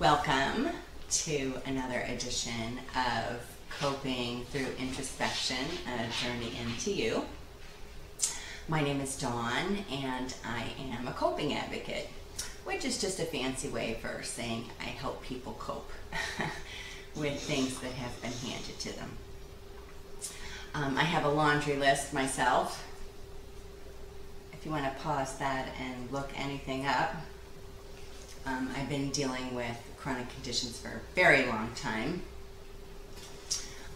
Welcome to another edition of Coping Through Introspection, a journey into you. My name is Dawn and I am a coping advocate, which is just a fancy way for saying I help people cope with things that have been handed to them. Um, I have a laundry list myself. If you want to pause that and look anything up, um, I've been dealing with chronic conditions for a very long time.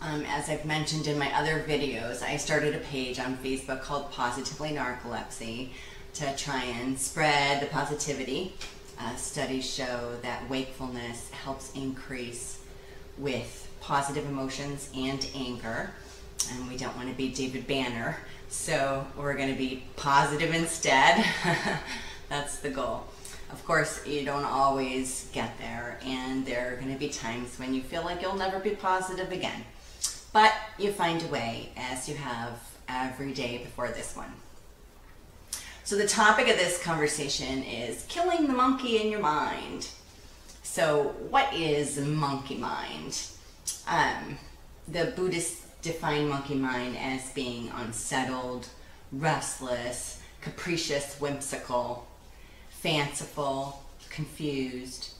Um, as I've mentioned in my other videos, I started a page on Facebook called Positively Narcolepsy to try and spread the positivity. Uh, studies show that wakefulness helps increase with positive emotions and anger. And we don't want to be David Banner, so we're going to be positive instead. That's the goal. Of course, you don't always get there, and there are going to be times when you feel like you'll never be positive again. But you find a way, as you have every day before this one. So, the topic of this conversation is killing the monkey in your mind. So, what is monkey mind? Um, the Buddhists define monkey mind as being unsettled, restless, capricious, whimsical, fanciful, confused.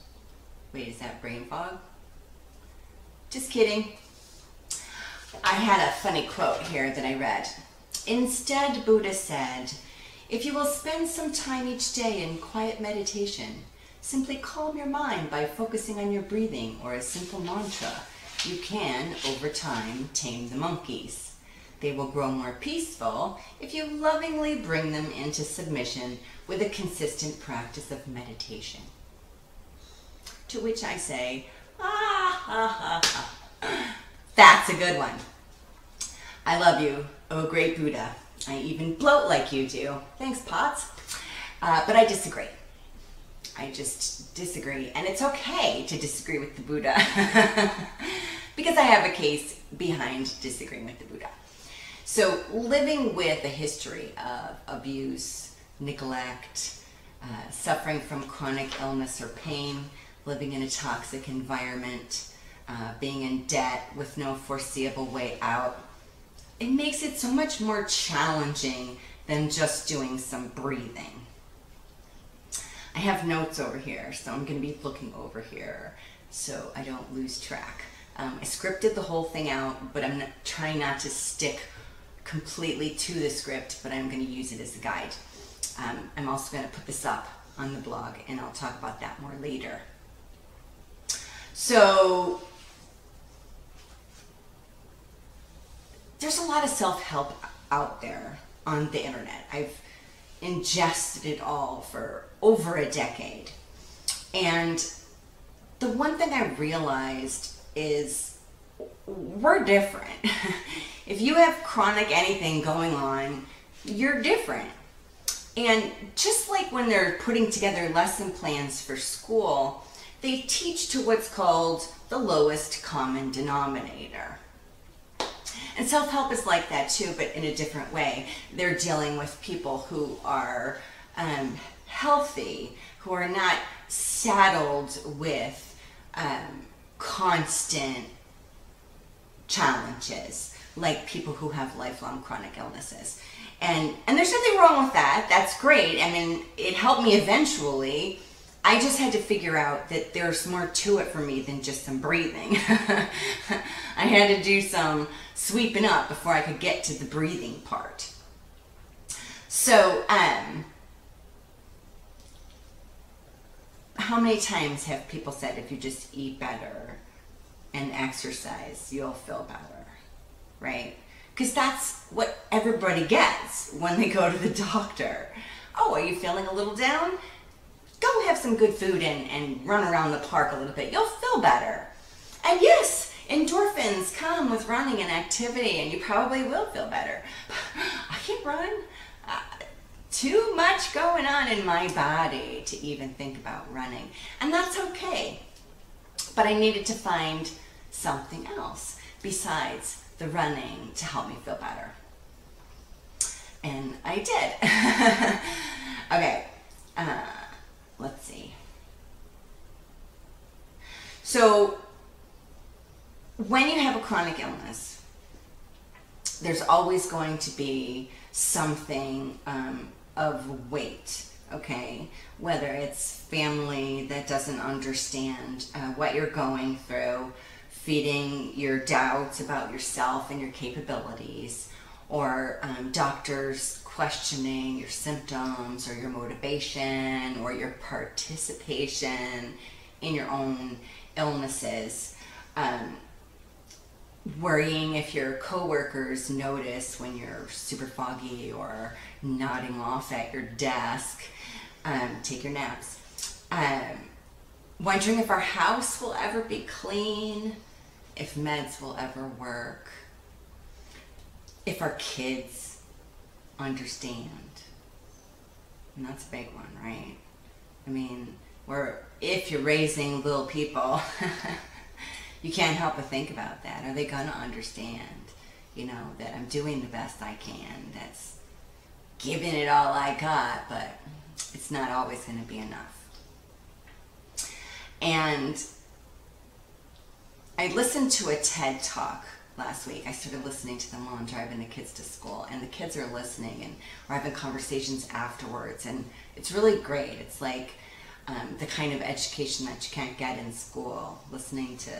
Wait, is that brain fog? Just kidding. I had a funny quote here that I read. Instead, Buddha said, if you will spend some time each day in quiet meditation, simply calm your mind by focusing on your breathing or a simple mantra, you can, over time, tame the monkeys. They will grow more peaceful if you lovingly bring them into submission with a consistent practice of meditation. To which I say, ah, ha, ha, ha. That's a good one. I love you, oh great Buddha. I even bloat like you do. Thanks, Potts. Uh, but I disagree. I just disagree. And it's okay to disagree with the Buddha because I have a case behind disagreeing with the Buddha. So, living with a history of abuse, neglect, uh, suffering from chronic illness or pain, living in a toxic environment, uh, being in debt with no foreseeable way out, it makes it so much more challenging than just doing some breathing. I have notes over here, so I'm going to be looking over here so I don't lose track. Um, I scripted the whole thing out, but I'm not, trying not to stick completely to the script, but I'm going to use it as a guide. Um, I'm also going to put this up on the blog, and I'll talk about that more later. So, there's a lot of self help out there on the internet. I've ingested it all for over a decade. And the one thing I realized is we're different. if you have chronic anything going on, you're different. And just like when they're putting together lesson plans for school, they teach to what's called the lowest common denominator. And self help is like that too, but in a different way. They're dealing with people who are um, healthy, who are not saddled with um, constant challenges, like people who have lifelong chronic illnesses. And, and there's nothing wrong with that. That's great. I mean, it helped me eventually. I just had to figure out that there's more to it for me than just some breathing. I had to do some sweeping up before I could get to the breathing part. So, um, how many times have people said if you just eat better and exercise, you'll feel better, right? Because that's what everybody gets when they go to the doctor. Oh, are you feeling a little down? Go have some good food and, and run around the park a little bit. You'll feel better. And yes, endorphins come with running and activity, and you probably will feel better. I can't run. Uh, too much going on in my body to even think about running. And that's okay. But I needed to find something else besides the running to help me feel better. And I did. okay, uh, let's see. So, when you have a chronic illness, there's always going to be something um, of weight, okay? Whether it's family that doesn't understand uh, what you're going through, feeding your doubts about yourself and your capabilities, or um, doctors questioning your symptoms or your motivation or your participation in your own illnesses. Um, worrying if your coworkers notice when you're super foggy or nodding off at your desk. Um, take your naps. Um, wondering if our house will ever be clean, if meds will ever work, if our kids understand. And that's a big one, right? I mean, we're, if you're raising little people, you can't help but think about that. Are they going to understand, you know, that I'm doing the best I can? That's giving it all I got, but it's not always going to be enough. And I listened to a TED talk last week. I started listening to them while I'm driving the kids to school, and the kids are listening, and we're having conversations afterwards, and it's really great. It's like um, the kind of education that you can't get in school, listening to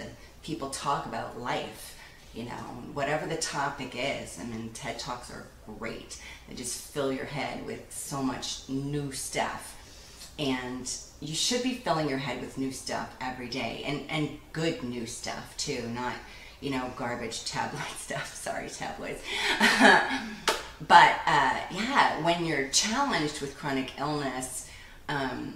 people talk about life, you know, whatever the topic is. I mean, TED Talks are great. They just fill your head with so much new stuff. And you should be filling your head with new stuff every day and, and good new stuff too, not, you know, garbage tabloid stuff. Sorry, tabloids. but uh, yeah, when you're challenged with chronic illness, um,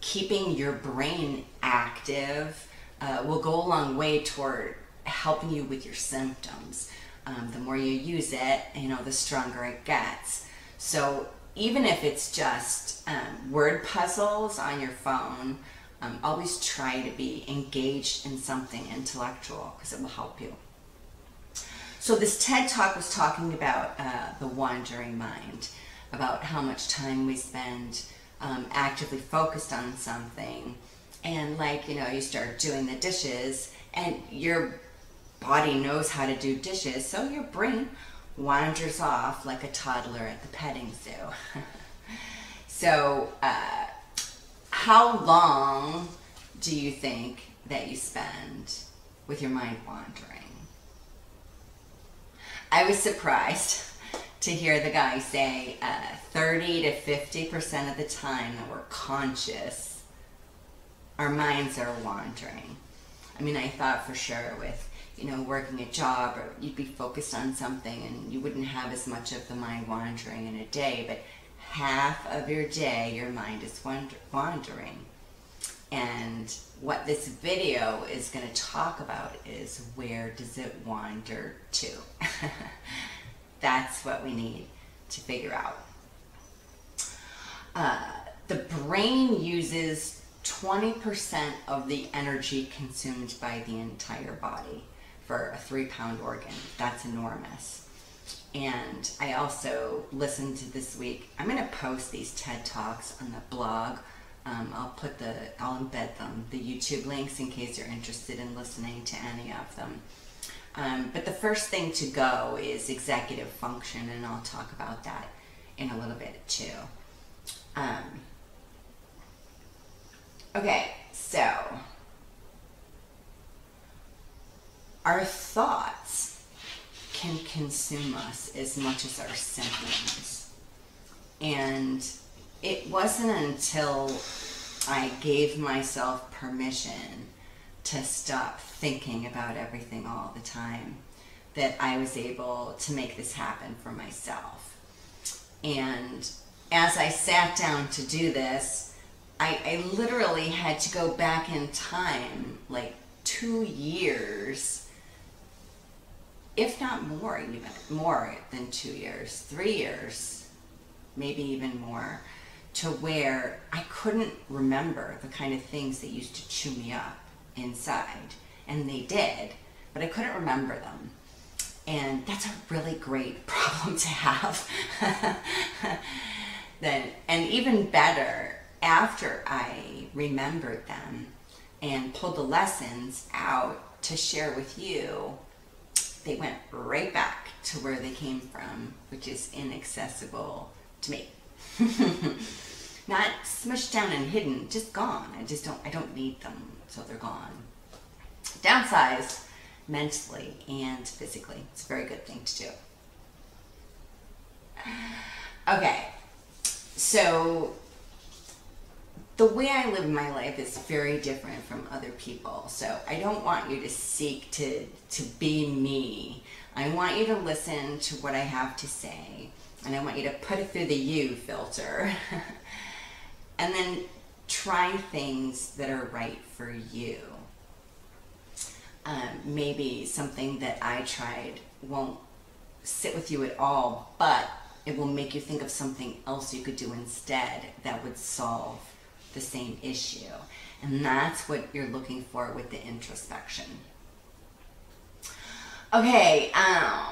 keeping your brain active uh, will go a long way toward helping you with your symptoms. Um, the more you use it, you know, the stronger it gets. So even if it's just um, word puzzles on your phone, um, always try to be engaged in something intellectual because it will help you. So this TED talk was talking about uh, the wandering mind, about how much time we spend um, actively focused on something, and like you know, you start doing the dishes, and your body knows how to do dishes, so your brain wanders off like a toddler at the petting zoo. so, uh, how long do you think that you spend with your mind wandering? I was surprised to hear the guy say uh, 30 to 50% of the time that we're conscious, our minds are wandering. I mean, I thought for sure with you know, working a job or you'd be focused on something and you wouldn't have as much of the mind wandering in a day, but half of your day your mind is wandering. And what this video is going to talk about is where does it wander to? That's what we need to figure out. Uh, the brain uses 20% of the energy consumed by the entire body for a three pound organ. That's enormous. And I also listened to this week, I'm going to post these TED Talks on the blog. Um, I'll put the, I'll embed them, the YouTube links in case you're interested in listening to any of them. Um, but the first thing to go is executive function, and I'll talk about that in a little bit too. Um, okay, so our thoughts can consume us as much as our symptoms. And it wasn't until I gave myself permission to stop thinking about everything all the time that I was able to make this happen for myself. And as I sat down to do this, I, I literally had to go back in time like two years if not more even more than two years three years maybe even more to where i couldn't remember the kind of things that used to chew me up inside. And they did but i couldn't remember them. And that's a really great problem to have then and even better after i remembered them and pulled the lessons out to share with you, they went right back to where they came from, which is inaccessible to me. Not smushed down and hidden, just gone. I just don't I don't need them, so they're gone. Downsize mentally and physically. It's a very good thing to do. Okay. So the way I live my life is very different from other people. So I don't want you to seek to to be me. I want you to listen to what I have to say, and I want you to put it through the you filter, and then try things that are right for you. Um, maybe something that I tried won't sit with you at all, but it will make you think of something else you could do instead that would solve the same issue. And that's what you're looking for with the introspection. Okay, um,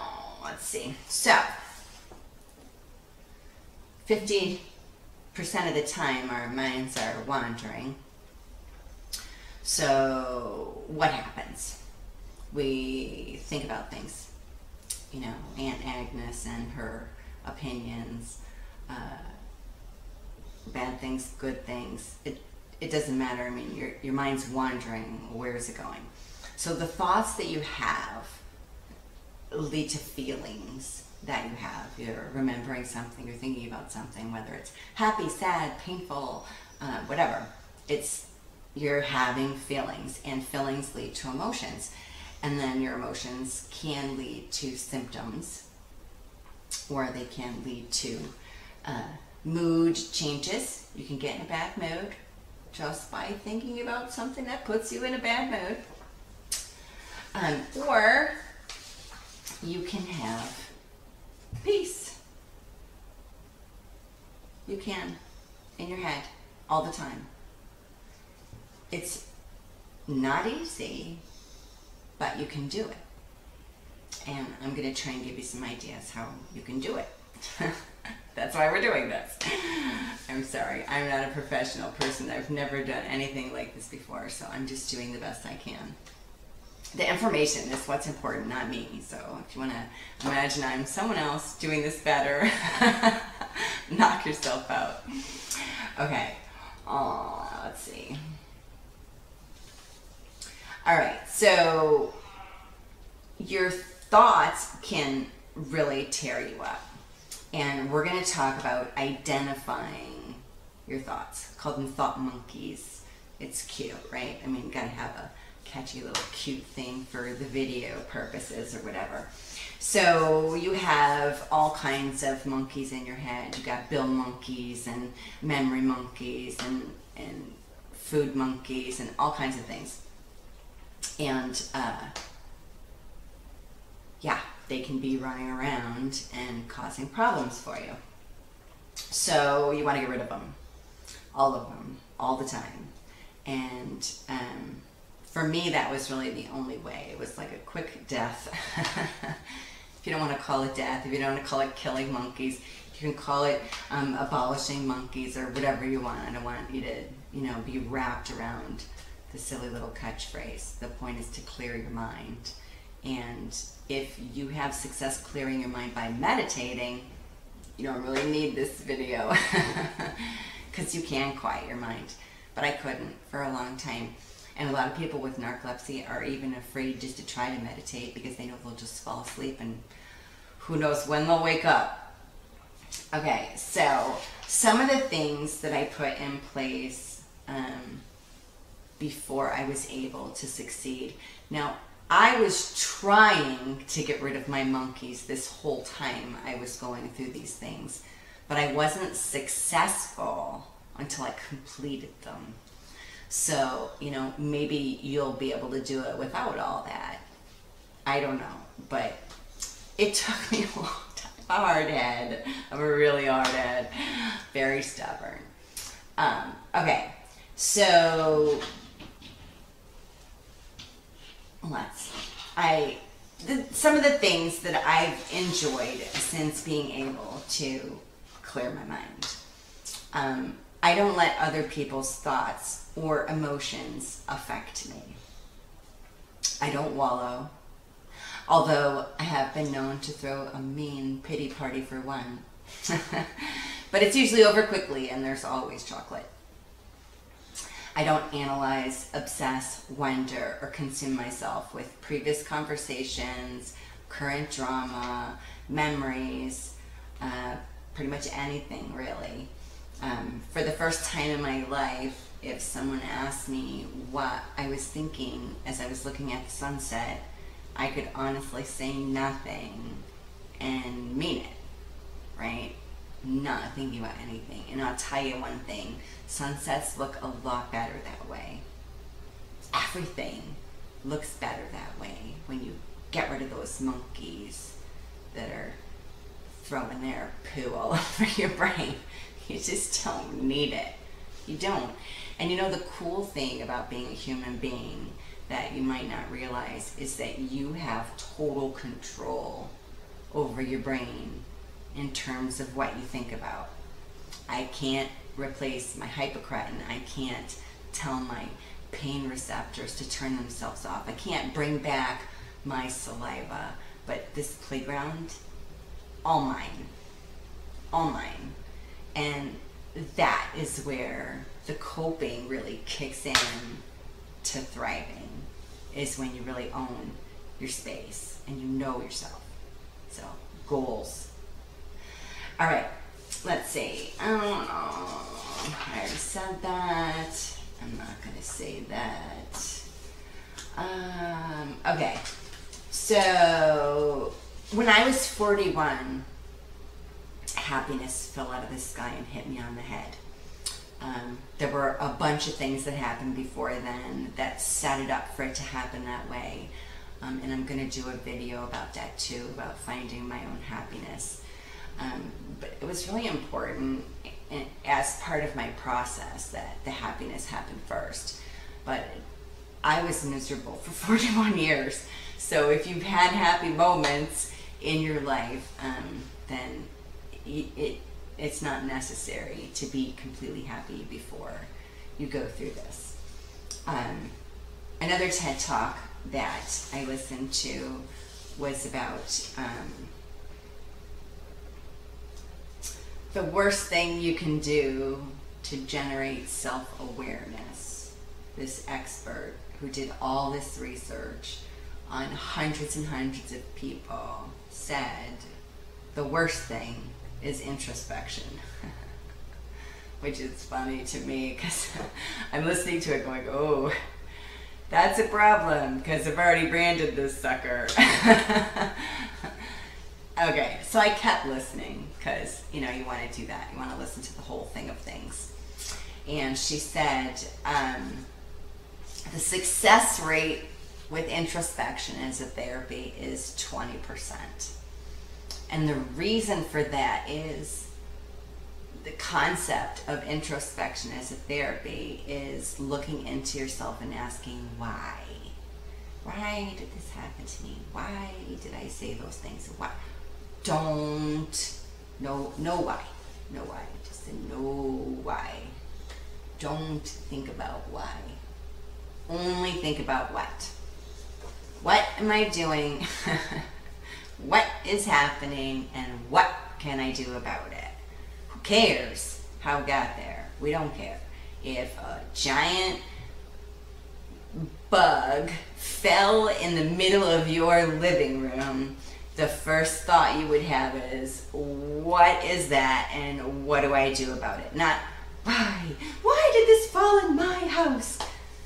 let's see. So, 50% of the time our minds are wandering. So, what happens? We think about things. You know, Aunt Agnes and her opinions, uh, bad things, good things. It, it doesn't matter. I mean, your, your mind's wandering. Where is it going? So the thoughts that you have lead to feelings that you have. You're remembering something, you're thinking about something, whether it's happy, sad, painful, uh, whatever. It's you're having feelings, and feelings lead to emotions. And then your emotions can lead to symptoms or they can lead to uh, mood changes. You can get in a bad mood just by thinking about something that puts you in a bad mood. Um, or you can have peace. You can in your head all the time. It's not easy, but you can do it and I'm going to try and give you some ideas how you can do it. That's why we're doing this. I'm sorry, I'm not a professional person. I've never done anything like this before, so I'm just doing the best I can. The information is what's important, not me. So if you want to imagine I'm someone else doing this better, knock yourself out. Okay, oh, let's see. All right, so your thoughts can really tear you up. And we're going to talk about identifying your thoughts. Call them thought monkeys. It's cute, right? I mean, gotta have a catchy little cute thing for the video purposes or whatever. So you have all kinds of monkeys in your head. You got bill monkeys and memory monkeys and and food monkeys and all kinds of things. And uh, yeah, they can be running around and causing problems for you. So you want to get rid of them, all of them, all the time. And um, for me, that was really the only way. It was like a quick death. if you don't want to call it death, if you don't want to call it killing monkeys, you can call it um, abolishing monkeys or whatever you want. I don't want you to, you know, be wrapped around the silly little catchphrase. The point is to clear your mind and if you have success clearing your mind by meditating, you don't really need this video because you can quiet your mind. But I couldn't for a long time. And a lot of people with narcolepsy are even afraid just to try to meditate because they know they'll just fall asleep and who knows when they'll wake up. Okay, so some of the things that I put in place um, before I was able to succeed. Now, I was trying to get rid of my monkeys this whole time I was going through these things, but I wasn't successful until I completed them. So, you know, maybe you'll be able to do it without all that. I don't know, but it took me a long time. A hard head. I'm a really hard head. Very stubborn. Um, okay, so let's I the, some of the things that I've enjoyed since being able to clear my mind. Um, I don't let other people's thoughts or emotions affect me. I don't wallow, although I have been known to throw a mean pity party for one. but it's usually over quickly and there's always chocolate. I don't analyze, obsess, wonder, or consume myself with previous conversations, current drama, memories, uh, pretty much anything really. Um, for the first time in my life, if someone asked me what I was thinking as I was looking at the sunset, I could honestly say nothing and mean it, right? Not thinking about anything. And I'll tell you one thing sunsets look a lot better that way. Everything looks better that way when you get rid of those monkeys that are throwing their poo all over your brain. You just don't need it. You don't. And you know, the cool thing about being a human being that you might not realize is that you have total control over your brain in terms of what you think about. I can't replace my hypocretin. I can't tell my pain receptors to turn themselves off. I can't bring back my saliva. But this playground, all mine. All mine. And that is where the coping really kicks in to thriving, is when you really own your space and you know yourself. So, goals. All right, let's see. I don't know. I already said that. I'm not going to say that. Um, okay. So, when I was 41, happiness fell out of the sky and hit me on the head. Um, there were a bunch of things that happened before then that set it up for it to happen that way. Um, and I'm going to do a video about that too, about finding my own happiness. Um, but it was really important as part of my process that the happiness happened first. But I was miserable for 41 years. So if you've had happy moments in your life, um, then it, it's not necessary to be completely happy before you go through this. Um, another TED talk that I listened to was about um, the worst thing you can do to generate self awareness. This expert who did all this research on hundreds and hundreds of people said the worst thing is introspection. Which is funny to me because I'm listening to it going, oh, that's a problem because I've already branded this sucker. okay, so I kept listening because, you know, you want to do that. You want to listen to the whole thing of things. And she said, um, the success rate with introspection as a therapy is 20%. And the reason for that is the concept of introspection as a therapy is looking into yourself and asking why. Why did this happen to me? Why did I say those things? Why? Don't know know why. Know why. Just know why. Don't think about why. Only think about what. What am I doing? what is happening and what can I do about it? Who cares how it got there? We don't care. If a giant bug fell in the middle of your living room, the first thought you would have is, what is that and what do I do about it? Not, why? Why did this fall in my house?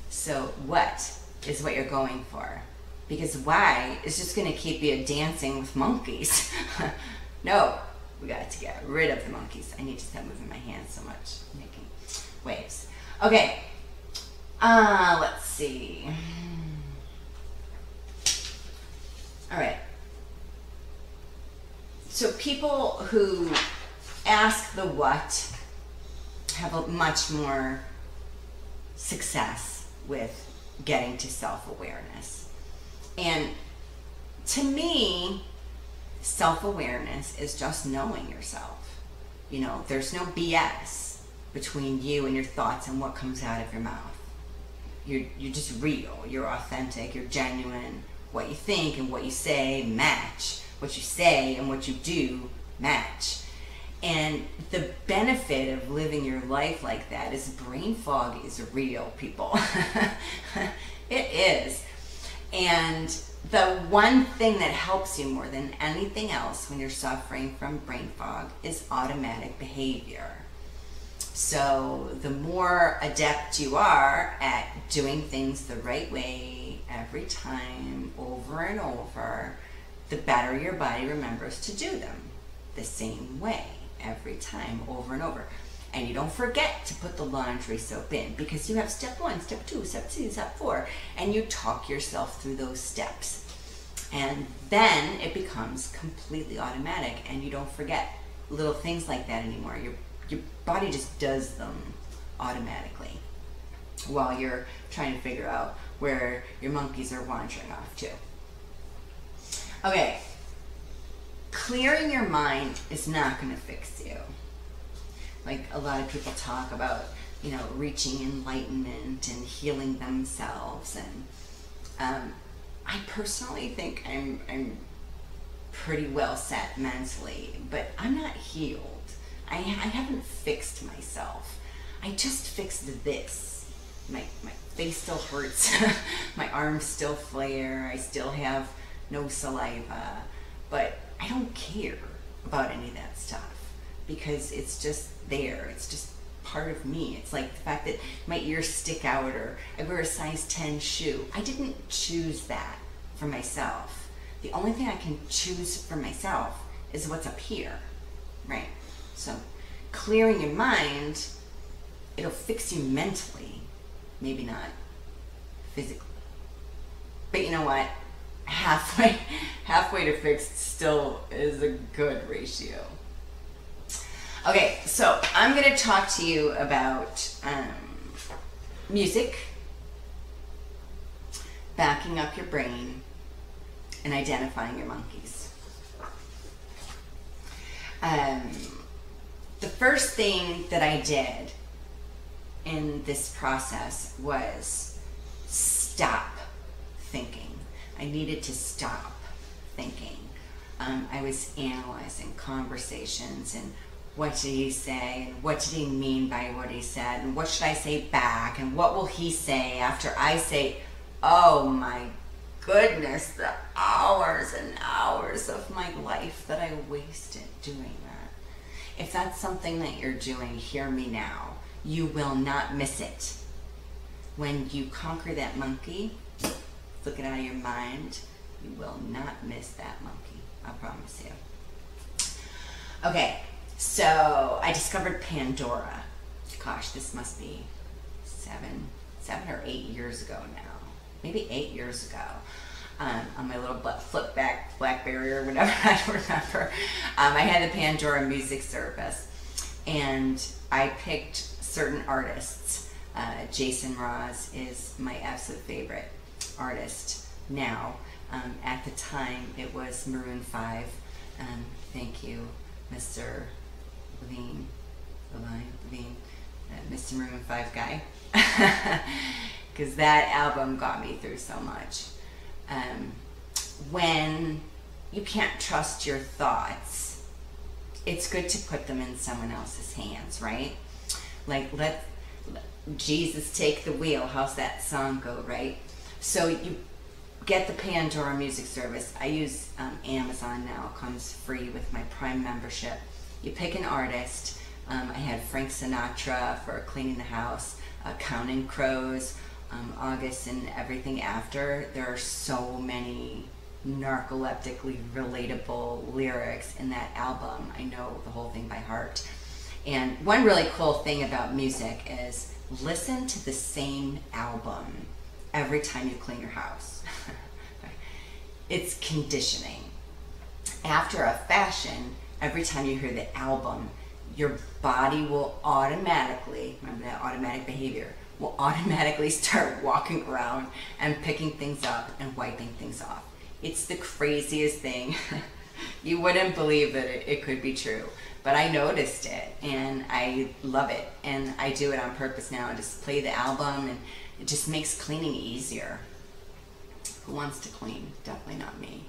So, what is what you're going for? because why is just going to keep you dancing with monkeys. no, we got to get rid of the monkeys. I need to stop moving my hands so much, making waves. Okay, uh, let's see. All right. So people who ask the what have a much more success with getting to self-awareness and to me, self awareness is just knowing yourself. You know, there's no BS between you and your thoughts and what comes out of your mouth. You're, you're just real, you're authentic, you're genuine. What you think and what you say match. What you say and what you do match. And the benefit of living your life like that is brain fog is real, people. it is. And the one thing that helps you more than anything else when you're suffering from brain fog is automatic behavior. So, the more adept you are at doing things the right way every time, over and over, the better your body remembers to do them the same way every time, over and over. And you don't forget to put the laundry soap in because you have step one, step two, step three, step four, and you talk yourself through those steps. And then it becomes completely automatic and you don't forget little things like that anymore. Your, your body just does them automatically while you're trying to figure out where your monkeys are wandering off to. Okay, clearing your mind is not going to fix you. Like a lot of people talk about, you know, reaching enlightenment and healing themselves. And um, I personally think I'm, I'm pretty well set mentally, but I'm not healed. I, I haven't fixed myself. I just fixed this. My, my face still hurts. my arms still flare. I still have no saliva. But I don't care about any of that stuff because it's just there. It's just part of me. It's like the fact that my ears stick out or I wear a size 10 shoe. I didn't choose that for myself. The only thing I can choose for myself is what's up here, right? So clearing your mind, it'll fix you mentally, maybe not physically. But you know what? Halfway halfway to fixed still is a good ratio. Okay, so I'm going to talk to you about um, music, backing up your brain, and identifying your monkeys. Um, the first thing that I did in this process was stop thinking. I needed to stop thinking. Um, I was analyzing conversations and what did he say and what did he mean by what he said and what should I say back and what will he say after I say, oh my goodness, the hours and hours of my life that I wasted doing that. If that's something that you're doing, hear me now. You will not miss it. When you conquer that monkey, Look it out of your mind. You will not miss that monkey. I promise you. Okay, so I discovered Pandora. Gosh, this must be seven, seven or eight years ago now. Maybe eight years ago. Um, on my little flip back Blackberry or whatever, I don't remember. Um, I had the Pandora music service, and I picked certain artists. Uh, Jason Mraz is my absolute favorite artist now. Um, at the time, it was Maroon 5. Um, thank you, Mr. Levine, Levine, Levine, uh, Mr. Maroon 5 guy. Because that album got me through so much. Um, when you can't trust your thoughts, it's good to put them in someone else's hands, right? Like, let, let Jesus take the wheel. How's that song go, right? So you get the Pandora music service. I use um, Amazon now. It comes free with my Prime membership. You pick an artist. Um, I had Frank Sinatra for cleaning the house, uh, Counting Crows, um, August, and everything after. There are so many narcoleptically relatable lyrics in that album. I know the whole thing by heart. And one really cool thing about music is listen to the same album every time you clean your house. it's conditioning. After a fashion, every time you hear the album, your body will automatically, remember that automatic behavior, will automatically start walking around and picking things up and wiping things off. It's the craziest thing. you wouldn't believe that it, it could be true. But I noticed it and I love it. And I do it on purpose now. I just play the album and it just makes cleaning easier. Who wants to clean? Definitely not me.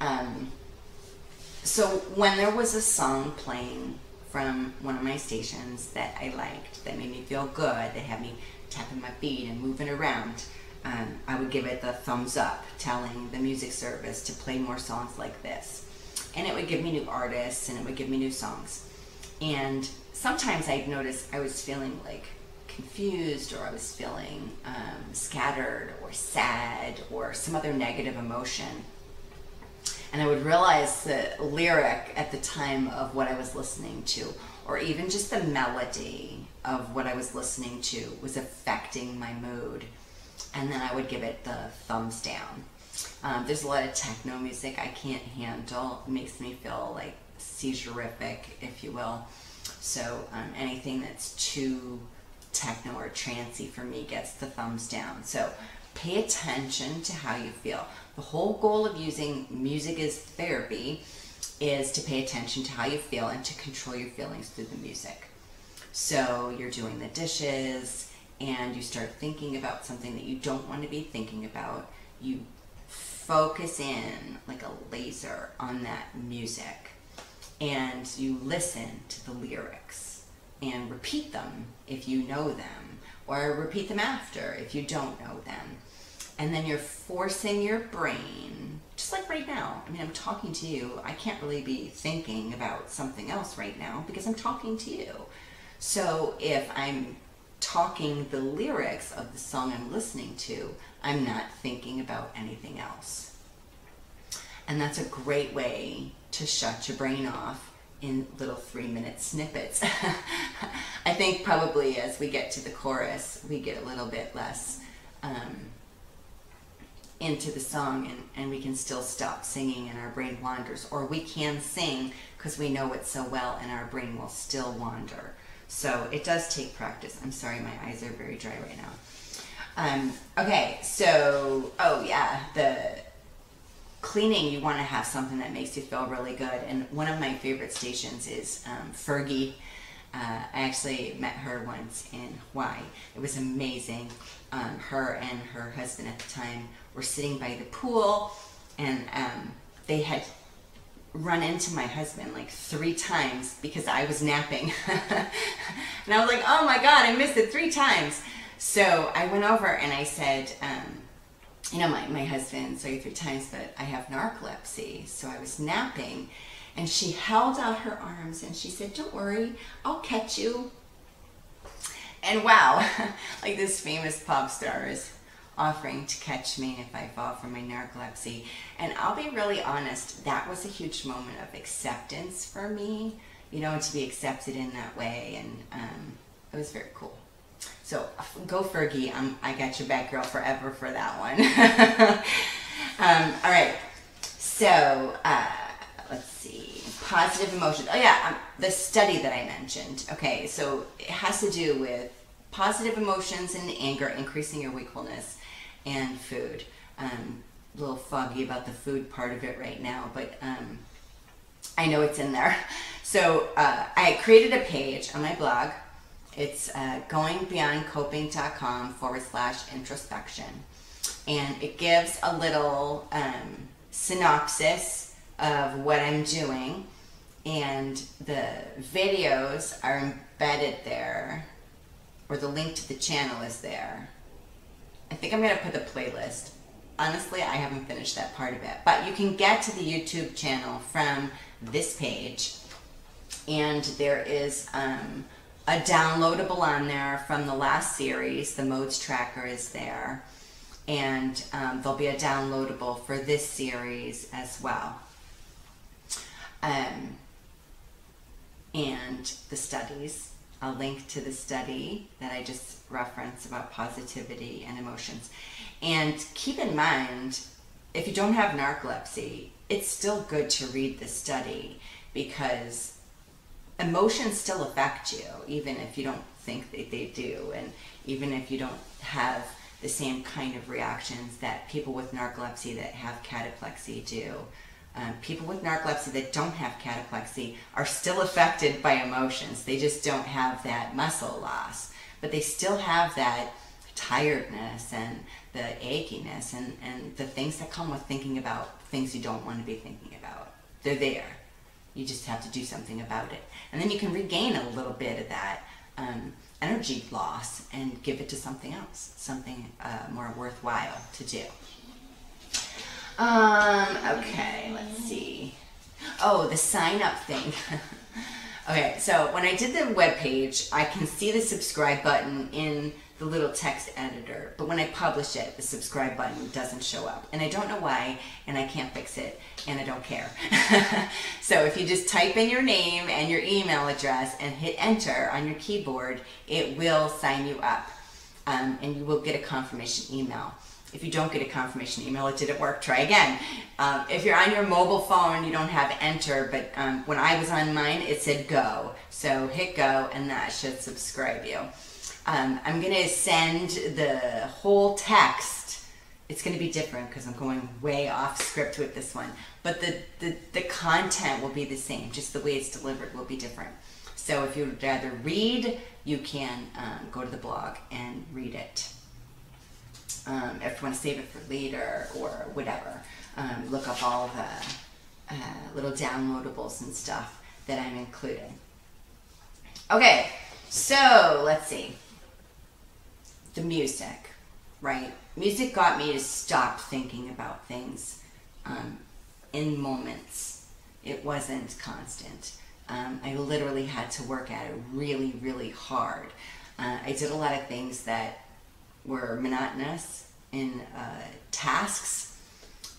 Um, so when there was a song playing from one of my stations that I liked, that made me feel good, that had me tapping my feet and moving around, um, I would give it the thumbs up, telling the music service to play more songs like this. And it would give me new artists and it would give me new songs. And sometimes I'd notice I was feeling like confused or I was feeling um, scattered or sad or some other negative emotion. And I would realize the lyric at the time of what I was listening to, or even just the melody of what I was listening to, was affecting my mood and then I would give it the thumbs down. Um, there's a lot of techno music I can't handle. It makes me feel like seizurific, if you will. So um, anything that's too techno or trancy for me gets the thumbs down. So pay attention to how you feel. The whole goal of using music as therapy is to pay attention to how you feel and to control your feelings through the music. So you're doing the dishes, and you start thinking about something that you don't want to be thinking about, you focus in like a laser on that music and you listen to the lyrics and repeat them if you know them or repeat them after if you don't know them. And then you're forcing your brain, just like right now. I mean, I'm talking to you. I can't really be thinking about something else right now because I'm talking to you. So if I'm talking the lyrics of the song I'm listening to, I'm not thinking about anything else. And that's a great way to shut your brain off in little three minute snippets. I think probably as we get to the chorus, we get a little bit less um, into the song and, and we can still stop singing and our brain wanders. Or we can sing because we know it so well and our brain will still wander. So it does take practice. I'm sorry, my eyes are very dry right now. Um, okay, so, oh yeah, the cleaning, you want to have something that makes you feel really good. And one of my favorite stations is um, Fergie. Uh, I actually met her once in Hawaii. It was amazing. Um, her and her husband at the time were sitting by the pool, and um, they had run into my husband like three times because I was napping. and I was like, oh my God, I missed it three times. So I went over and I said, um, you know, my, my husband saw you three times, but I have narcolepsy. So I was napping. And she held out her arms and she said, don't worry, I'll catch you. And wow, like this famous pop star is offering to catch me if I fall from my narcolepsy. And I'll be really honest, that was a huge moment of acceptance for me, you know, to be accepted in that way. And um, it was very cool. So go Fergie. Um, I got your back girl forever for that one. um, all right. So uh, let's see. Positive emotions. Oh yeah, um, the study that I mentioned. Okay, so it has to do with positive emotions and anger increasing your wakefulness and food. Um, a little foggy about the food part of it right now, but um, I know it's in there. So uh, I created a page on my blog. It's uh, goingbeyondcoping.com forward slash introspection. And it gives a little um, synopsis of what I'm doing. And the videos are embedded there, or the link to the channel is there. I think I'm going to put the playlist. Honestly, I haven't finished that part of it. But you can get to the YouTube channel from this page. And there is um, a downloadable on there from the last series. The modes tracker is there. And um, there'll be a downloadable for this series as well. Um, and the studies a link to the study that I just referenced about positivity and emotions. And keep in mind, if you don't have narcolepsy, it's still good to read the study because emotions still affect you, even if you don't think that they do, and even if you don't have the same kind of reactions that people with narcolepsy that have cataplexy do. Um, people with narcolepsy that don't have cataplexy are still affected by emotions. They just don't have that muscle loss, but they still have that tiredness and the achiness and, and the things that come with thinking about things you don't want to be thinking about. They're there. You just have to do something about it. And then you can regain a little bit of that um, energy loss and give it to something else, something uh, more worthwhile to do. Um, okay, let's see. Oh, the sign up thing. okay, so when I did the web page, I can see the subscribe button in the little text editor, but when I publish it, the subscribe button doesn't show up. And I don't know why, and I can't fix it, and I don't care. so if you just type in your name and your email address and hit enter on your keyboard, it will sign you up, um, and you will get a confirmation email. If you don't get a confirmation email, it didn't work, try again. Um, if you're on your mobile phone, you don't have enter, but um, when I was on mine, it said go. So hit go, and that should subscribe you. Um, I'm going to send the whole text. It's going to be different because I'm going way off script with this one. But the, the, the content will be the same, just the way it's delivered will be different. So if you would rather read, you can um, go to the blog and read it. Um, if you want to save it for later or whatever, um, look up all the uh, little downloadables and stuff that I'm including. Okay, so let's see the music, right? Music got me to stop thinking about things um, in moments. It wasn't constant. Um, I literally had to work at it really, really hard. Uh, I did a lot of things that were monotonous in uh, tasks,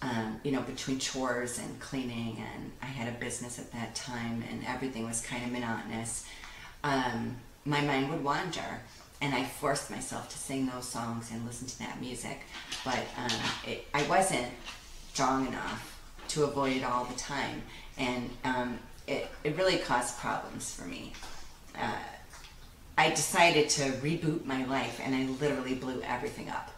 um, you know, between chores and cleaning, and I had a business at that time, and everything was kind of monotonous. Um, my mind would wander and I forced myself to sing those songs and listen to that music, but um, it, I wasn't strong enough to avoid it all the time, and um, it, it really caused problems for me. Uh, I decided to reboot my life, and I literally blew everything up.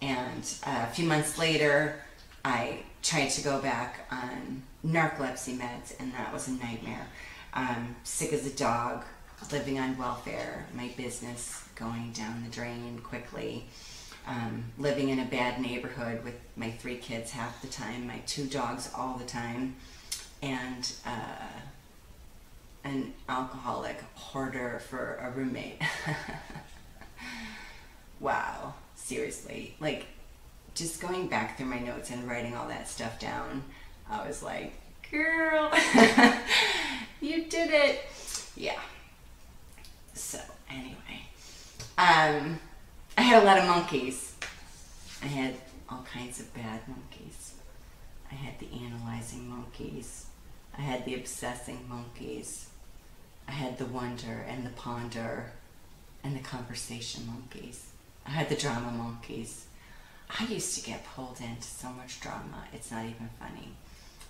And uh, a few months later, I tried to go back on narcolepsy meds, and that was a nightmare. Um, sick as a dog, living on welfare, my business going down the drain quickly, um, living in a bad neighborhood with my three kids half the time, my two dogs all the time, and uh, an alcoholic hoarder for a roommate. wow, seriously. Like, just going back through my notes and writing all that stuff down, I was like, girl, you did it. Yeah. So, anyway, um, I had a lot of monkeys. I had all kinds of bad monkeys. I had the analyzing monkeys. I had the obsessing monkeys. I had the wonder and the ponder and the conversation monkeys. I had the drama monkeys. I used to get pulled into so much drama, it's not even funny.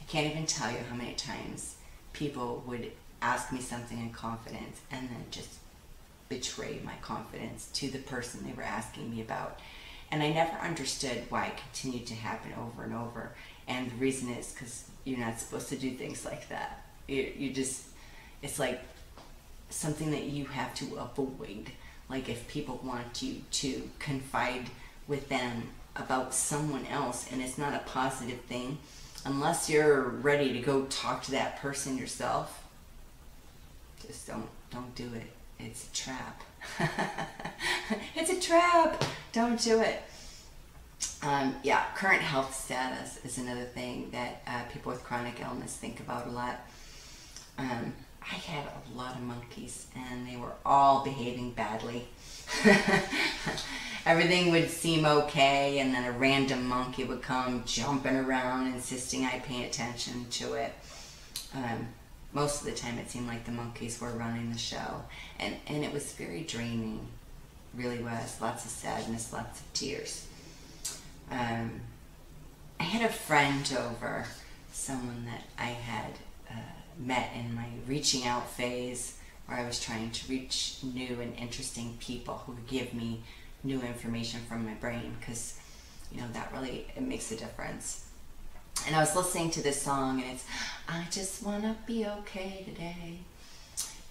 I can't even tell you how many times people would ask me something in confidence and then just betray my confidence to the person they were asking me about. And I never understood why it continued to happen over and over. And the reason is because you're not supposed to do things like that. You, you just, it's like something that you have to avoid. Like if people want you to confide with them about someone else and it's not a positive thing, unless you're ready to go talk to that person yourself, just don't don't do it. It's a trap. it's a trap. Don't do it. Um, yeah, current health status is another thing that uh, people with chronic illness think about a lot. Um, I had a lot of monkeys and they were all behaving badly. Everything would seem okay, and then a random monkey would come jumping around, insisting I pay attention to it. Um, most of the time it seemed like the monkeys were running the show. And and it was very draining really was. Lots of sadness lots of tears. Um, i had a friend over someone that i had uh, met in my reaching out phase where i was trying to reach new and interesting people who would give me new information from my brain because you know that really it makes a difference and I was listening to this song, and it's I just wanna be okay today.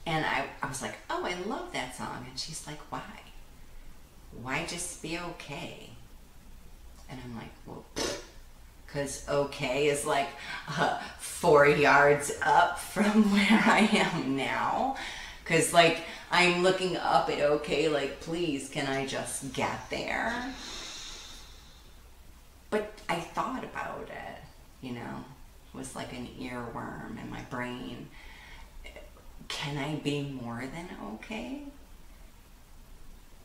And I, I was like, oh, I love that song. And she's like, why? Why just be okay? And I'm like, well, because okay is like uh, four yards up from where I am now. Because, like, I'm looking up at okay, like, please, can I just get there? But I thought about it, you know, was like an earworm in my brain. Can I be more than okay?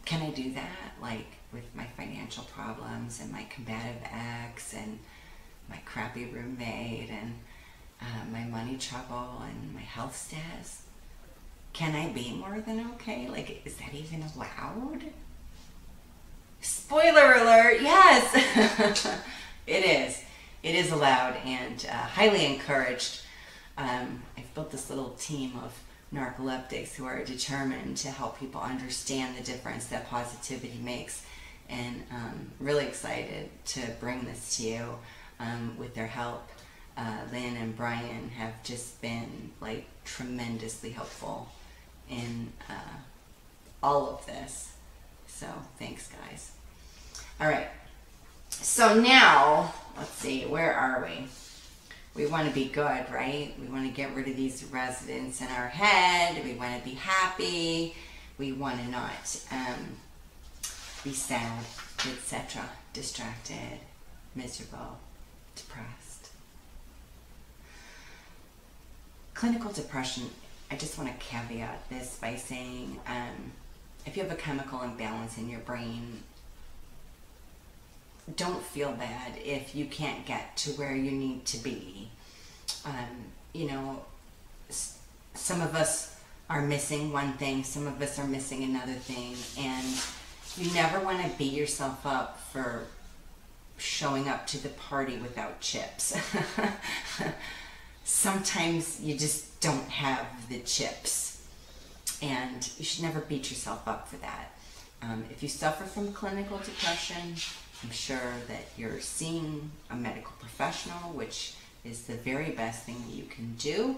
Can I do that? Like with my financial problems and my combative ex and my crappy roommate and uh, my money trouble and my health status? Can I be more than okay? Like, is that even allowed? Spoiler alert, yes, it is. It is allowed and uh, highly encouraged. Um, I've built this little team of narcoleptics who are determined to help people understand the difference that positivity makes. And um, really excited to bring this to you um, with their help. Uh, Lynn and Brian have just been like tremendously helpful in uh, all of this. So thanks, guys. All right. So now, let's see, where are we? We want to be good, right? We want to get rid of these residents in our head. We want to be happy. We want to not um, be sad, etc., distracted, miserable, depressed. Clinical depression, I just want to caveat this by saying um, if you have a chemical imbalance in your brain, don't feel bad if you can't get to where you need to be. Um, you know, some of us are missing one thing, some of us are missing another thing, and you never want to beat yourself up for showing up to the party without chips. Sometimes you just don't have the chips, and you should never beat yourself up for that. Um, if you suffer from clinical depression, I'm sure that you're seeing a medical professional, which is the very best thing that you can do.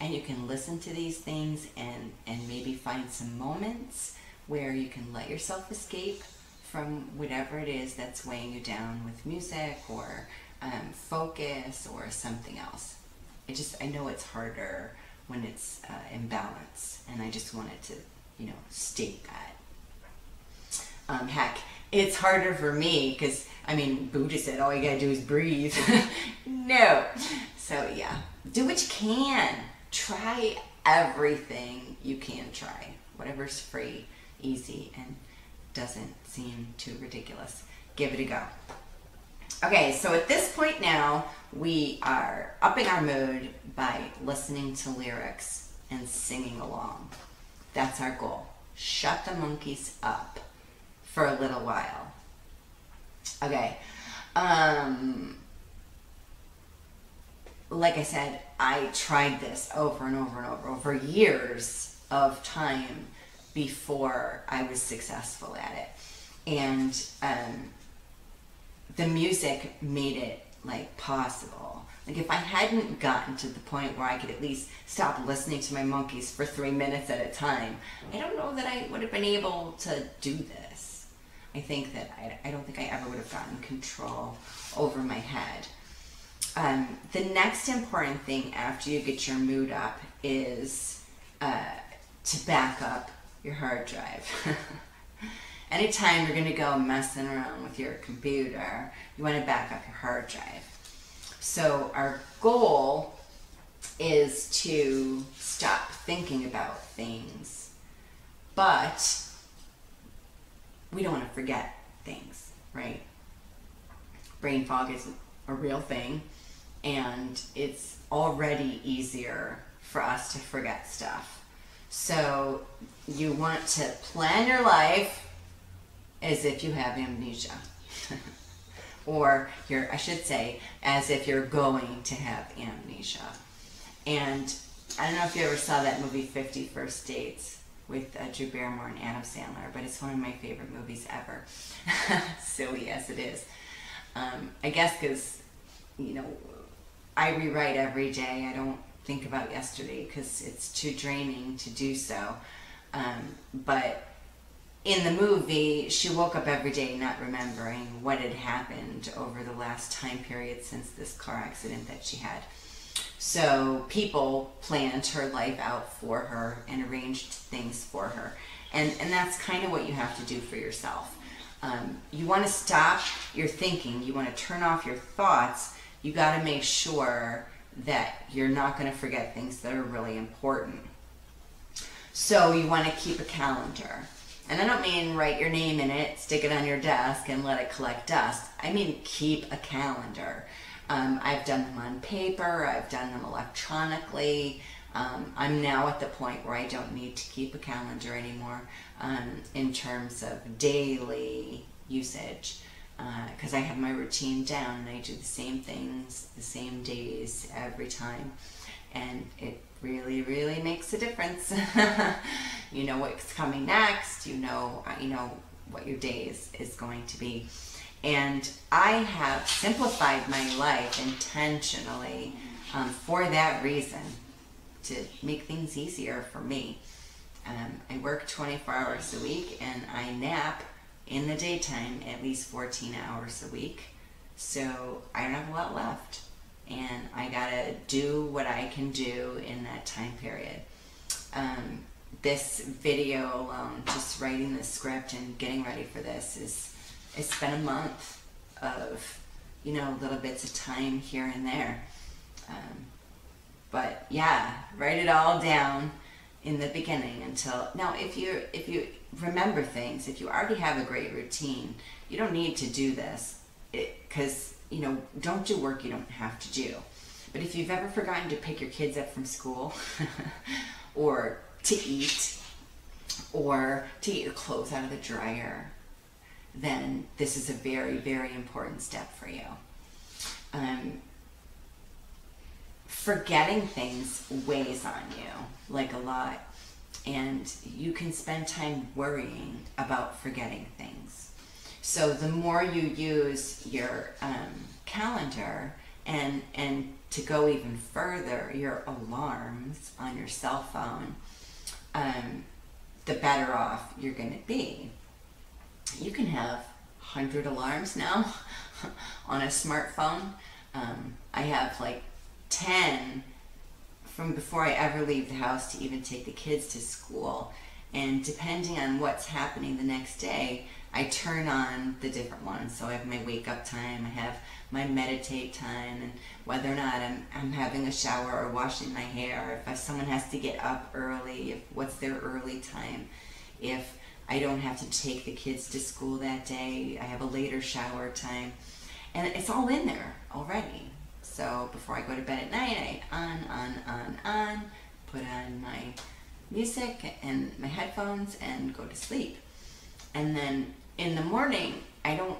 And you can listen to these things and, and maybe find some moments where you can let yourself escape from whatever it is that's weighing you down with music or um, focus or something else. I just, I know it's harder when it's uh, imbalance, and I just wanted to, you know, state that. Um, heck, it's harder for me because I mean, Buddha said all you gotta do is breathe. no. So yeah, do what you can. Try everything you can try. Whatever's free, easy, and doesn't seem too ridiculous. Give it a go. Okay, so at this point now, we are upping our mood by listening to lyrics and singing along. That's our goal. Shut the monkeys up for a little while. Okay. Um, like I said, I tried this over and over and over, over years of time before I was successful at it. And um, the music made it like possible. Like if I hadn't gotten to the point where I could at least stop listening to my monkeys for three minutes at a time, I don't know that I would have been able to do this. I think that I, I don't think I ever would have gotten control over my head. Um, the next important thing after you get your mood up is uh, to back up your hard drive. Anytime you're going to go messing around with your computer, you want to back up your hard drive. So, our goal is to stop thinking about things, but we don't want to forget things, right? Brain fog is a real thing, and it's already easier for us to forget stuff. So, you want to plan your life as if you have amnesia. or you're, I should say, as if you're going to have amnesia. And I don't know if you ever saw that movie 50 First Dates with uh, Drew Barrymore and Adam Sandler, but it's one of my favorite movies ever. Silly as it is. Um, I guess because you know, I rewrite every day. I don't think about yesterday because it's too draining to do so. Um, but in the movie, she woke up every day not remembering what had happened over the last time period since this car accident that she had. So people planned her life out for her and arranged things for her. And, and that's kind of what you have to do for yourself. Um, you want to stop your thinking, you want to turn off your thoughts. You got to make sure that you're not going to forget things that are really important. So you want to keep a calendar. And I don't mean write your name in it, stick it on your desk, and let it collect dust. I mean keep a calendar. Um, I've done them on paper, I've done them electronically. Um, I'm now at the point where I don't need to keep a calendar anymore um, in terms of daily usage because uh, I have my routine down and I do the same things the same days every time. And it really really makes a difference. You know what's coming next you know you know what your day is, is going to be and I have simplified my life intentionally um, for that reason to make things easier for me um, I work 24 hours a week and I nap in the daytime at least 14 hours a week. So I don't have a lot left. And I gotta do what I can do in that time period. Um, this video alone, just writing the script and getting ready for this is, it's been a month of, you know, little bits of time here and there. Um, but yeah, write it all down in the beginning until now if you if you remember things if you already have a great routine you don't need to do this because you know don't do work you don't have to do but if you've ever forgotten to pick your kids up from school or to eat or to get your clothes out of the dryer then this is a very very important step for you um, forgetting things weighs on you like a lot. And you can spend time worrying about forgetting things. So the more you use your um, calendar and, and to go even further, your alarms on your cell phone, um, the better off you're going to be. You can have 100 alarms now on a smartphone. Um, I have like 10 from before I ever leave the house to even take the kids to school. And depending on what's happening the next day, I turn on the different ones. So I have my wake up time, I have my meditate time, and whether or not I'm, I'm having a shower or washing my hair, if someone has to get up early, if what's their early time, if I don't have to take the kids to school that day, I have a later shower time. And it's all in there already. So before I go to bed at night, I on, on, on, on, put on my music and my headphones and go to sleep. And then in the morning, I don't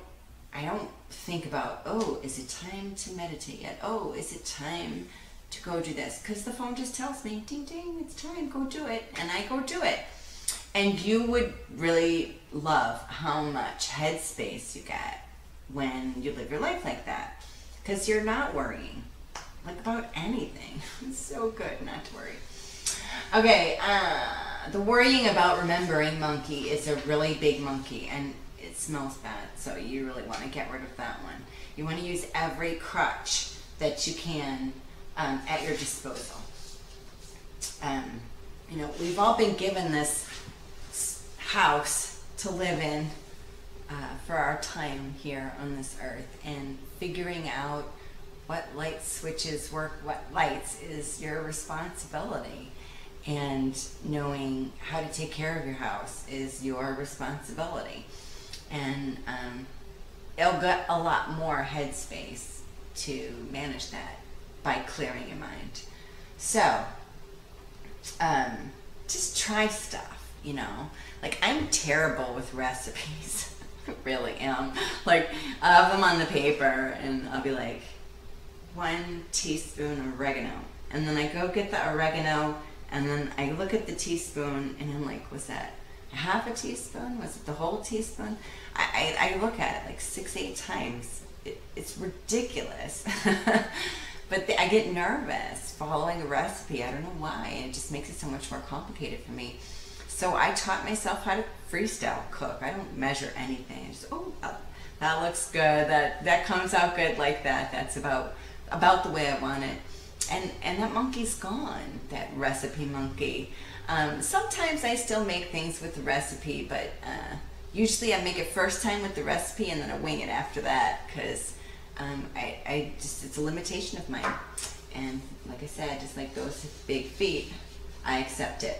I don't think about, oh, is it time to meditate yet? Oh, is it time to go do this? Because the phone just tells me, ding ding, it's time, go do it. And I go do it. And you would really love how much headspace you get when you live your life like that because you're not worrying like about anything. It's so good not to worry. Okay, uh, the worrying about remembering monkey is a really big monkey and it smells bad, so you really want to get rid of that one. You want to use every crutch that you can um, at your disposal. Um, you know, we've all been given this house to live in uh, for our time here on this earth and figuring out what light switches work, what lights is your responsibility. And knowing how to take care of your house is your responsibility. And um, it'll get a lot more headspace to manage that by clearing your mind. So, um, just try stuff, you know. Like, I'm terrible with recipes. I really am. Like, I have them on the paper, and I'll be like, one teaspoon of oregano. And then I go get the oregano, and then I look at the teaspoon, and I'm like, was that half a teaspoon? Was it the whole teaspoon? I, I, I look at it like six, eight times it, it's ridiculous. but the, I get nervous following a recipe. I don't know why. It just makes it so much more complicated for me. So I taught myself how to freestyle cook. I don't measure anything. Just oh that looks good. That that comes out good like that. That's about about the way I want it. And and that monkey's gone. That recipe monkey. Um, sometimes I still make things with the recipe, but uh, usually I make it first time with the recipe and then I wing it after that because um, I, I just it's a limitation of mine. And like I said, just like those big feet, I accept it.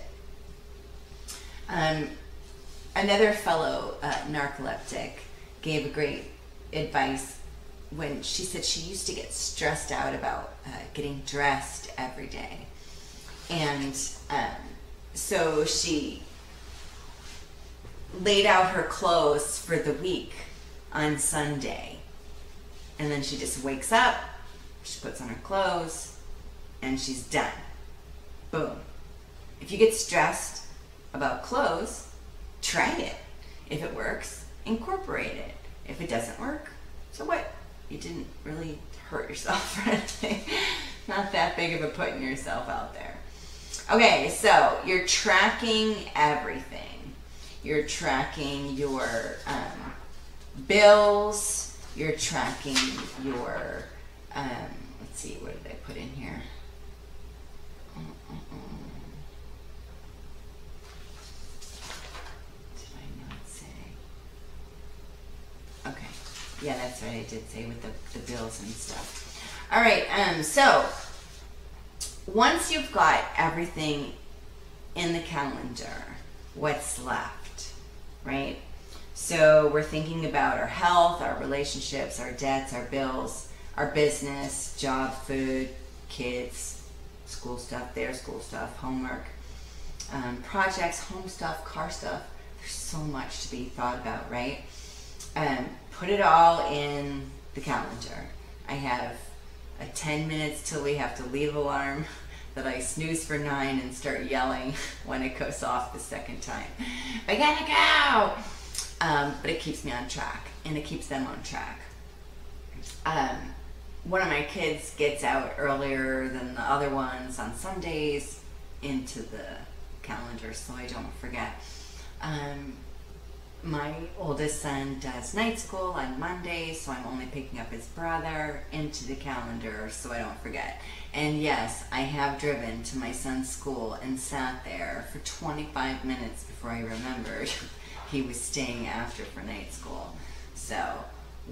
Um, another fellow uh, narcoleptic gave a great advice when she said she used to get stressed out about uh, getting dressed every day. And um, so she laid out her clothes for the week on Sunday. And then she just wakes up, she puts on her clothes, and she's done. Boom. If you get stressed about clothes, try it. If it works, incorporate it. If it doesn't work, so what? You didn't really hurt yourself or anything. Not that big of a putting yourself out there. Okay, so you're tracking everything. You're tracking your um, bills. You're tracking your, um, let's see, what did I put in here? Yeah, that's right. I did say with the, the bills and stuff. All right. Um. So once you've got everything in the calendar, what's left, right? So we're thinking about our health, our relationships, our debts, our bills, our business, job, food, kids, school stuff, their school stuff, homework, um, projects, home stuff, car stuff. There's so much to be thought about, right? Um, put it all in the calendar. I have a 10 minutes till we have to leave alarm that I snooze for nine and start yelling when it goes off the second time. I gotta go! Um, but it keeps me on track and it keeps them on track. Um, one of my kids gets out earlier than the other ones on Sundays into the calendar so I don't forget. Um, my oldest son does night school on Mondays, so I'm only picking up his brother into the calendar so I don't forget. And yes, I have driven to my son's school and sat there for 25 minutes before I remembered he was staying after for night school. So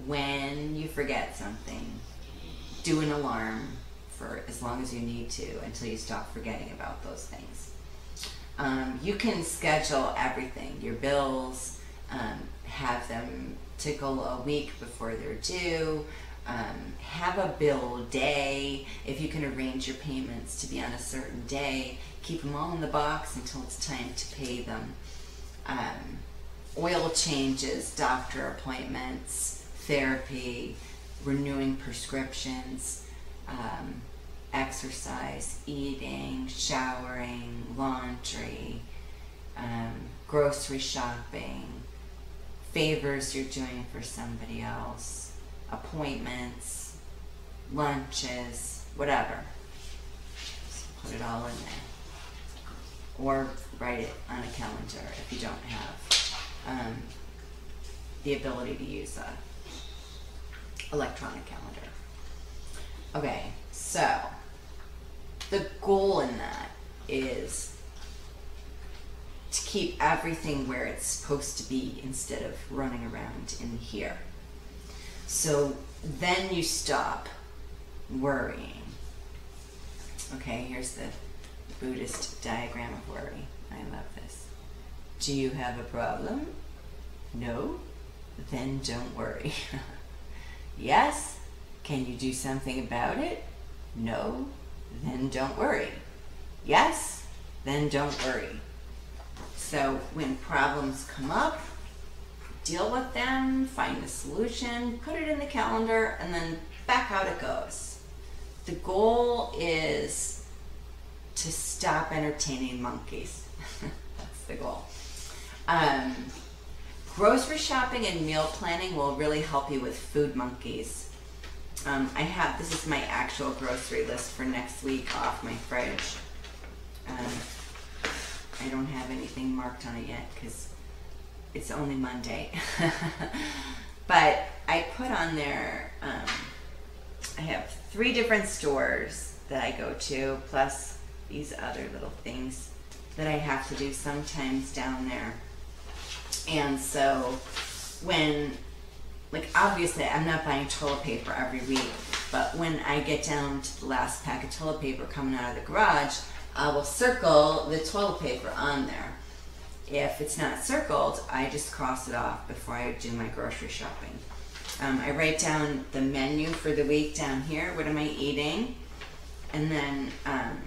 when you forget something, do an alarm for as long as you need to until you stop forgetting about those things. Um, you can schedule everything, your bills, um, have them tickle a week before they're due. Um, have a bill day. If you can arrange your payments to be on a certain day, keep them all in the box until it's time to pay them. Um, oil changes, doctor appointments, therapy, renewing prescriptions, um, exercise, eating, showering, laundry, um, grocery shopping, favors you're doing for somebody else, appointments, lunches, whatever. Just put it all in there. Or write it on a calendar if you don't have um, the ability to use a electronic calendar. Okay, so the goal in that is to keep everything where it's supposed to be instead of running around in here. So then you stop worrying. Okay, here's the Buddhist diagram of worry. I love this. Do you have a problem? No? Then don't worry. yes? Can you do something about it? No? Then don't worry. Yes? Then don't worry. So when problems come up, deal with them, find a solution, put it in the calendar, and then back out it goes. The goal is to stop entertaining monkeys. That's the goal. Um, grocery shopping and meal planning will really help you with food monkeys. Um, I have, this is my actual grocery list for next week off my fridge. Um, I don't have anything marked on it yet because it's only Monday. but I put on there, um, I have three different stores that I go to, plus these other little things that I have to do sometimes down there. And so when, like, obviously, I'm not buying toilet paper every week, but when I get down to the last pack of toilet paper coming out of the garage, I will circle the toilet paper on there. If it's not circled, I just cross it off before I do my grocery shopping. Um, I write down the menu for the week down here. What am I eating? And then um,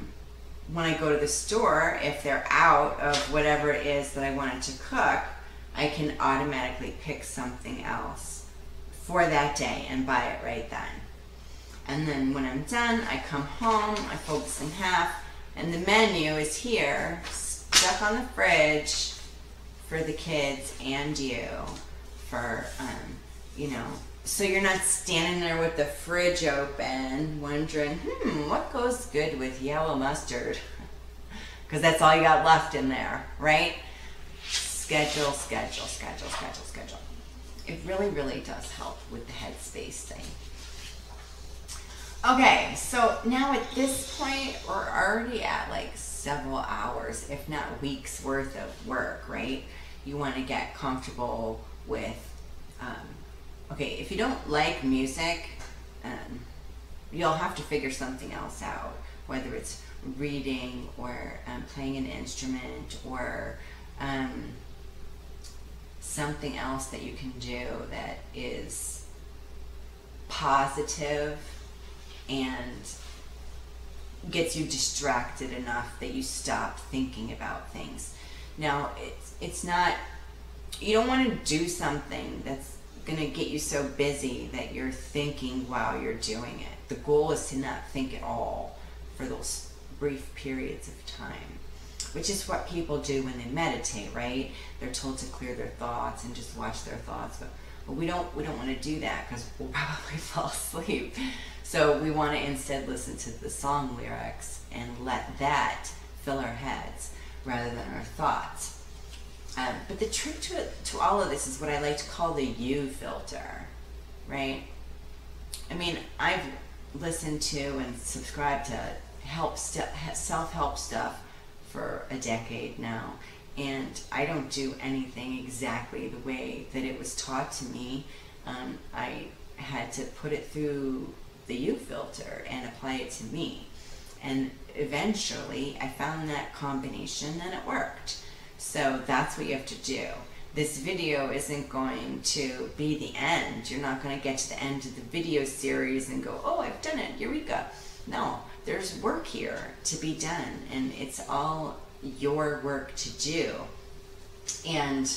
when I go to the store, if they're out of whatever it is that I wanted to cook, I can automatically pick something else for that day and buy it right then. And then when I'm done, I come home, I fold this in half, and the menu is here, stuck on the fridge for the kids and you for, um, you know, so you're not standing there with the fridge open wondering, hmm, what goes good with yellow mustard? Because that's all you got left in there, right? Schedule, schedule, schedule, schedule, schedule. It really, really does help with the headspace thing. Okay, so now at this point, we're already at like several hours, if not weeks worth of work, right? You want to get comfortable with, um, okay, if you don't like music, um, you'll have to figure something else out, whether it's reading or um, playing an instrument or um, something else that you can do that is positive and gets you distracted enough that you stop thinking about things. Now, it's it's not you don't want to do something that's going to get you so busy that you're thinking while you're doing it. The goal is to not think at all for those brief periods of time, which is what people do when they meditate, right? They're told to clear their thoughts and just watch their thoughts, but, but we don't we don't want to do that because we'll probably fall asleep. So we want to instead listen to the song lyrics and let that fill our heads rather than our thoughts. Um, but the trick to to all of this is what I like to call the you filter, right? I mean, I've listened to and subscribed to help self-help stuff for a decade now, and I don't do anything exactly the way that it was taught to me. Um, I had to put it through the you filter and apply it to me. And eventually I found that combination and it worked. So that's what you have to do. This video isn't going to be the end. You're not going to get to the end of the video series and go, oh, I've done it, eureka. No, there's work here to be done and it's all your work to do. And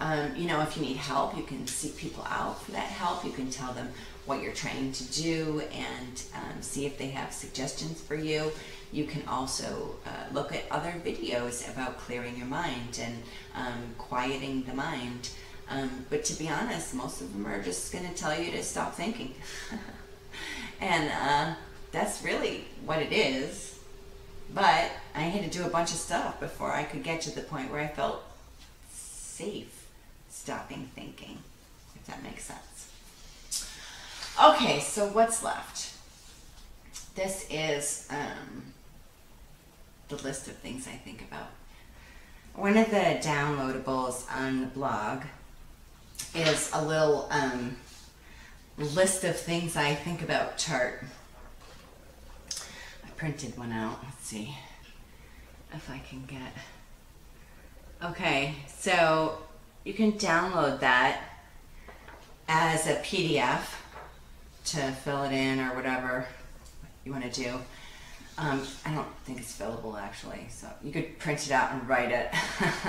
um, you know, if you need help, you can seek people out for that help. You can tell them what you're trying to do and um, see if they have suggestions for you. You can also uh, look at other videos about clearing your mind and um, quieting the mind. Um, but to be honest, most of them are just going to tell you to stop thinking. and uh, that's really what it is. But I had to do a bunch of stuff before I could get to the point where I felt safe stopping thinking, if that makes sense. Okay, so what's left? This is um, the list of things I think about. One of the downloadables on the blog is a little um, list of things I think about chart. I printed one out. Let's see if I can get. Okay, so you can download that as a PDF to fill it in or whatever you want to do. Um, I don't think it's fillable actually, so you could print it out and write it.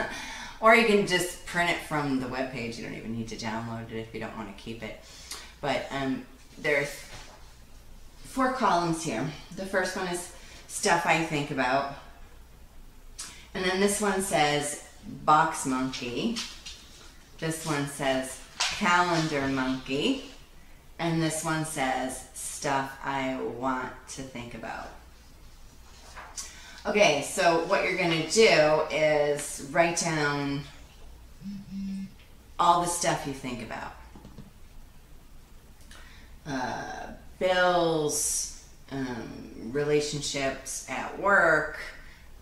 or you can just print it from the web page. You don't even need to download it if you don't want to keep it. But um, there's four columns here. The first one is stuff I think about. And then this one says box monkey. This one says calendar monkey. And this one says stuff I want to think about. Okay, so what you're going to do is write down all the stuff you think about. Uh, bills, um, relationships at work,